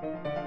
Bye.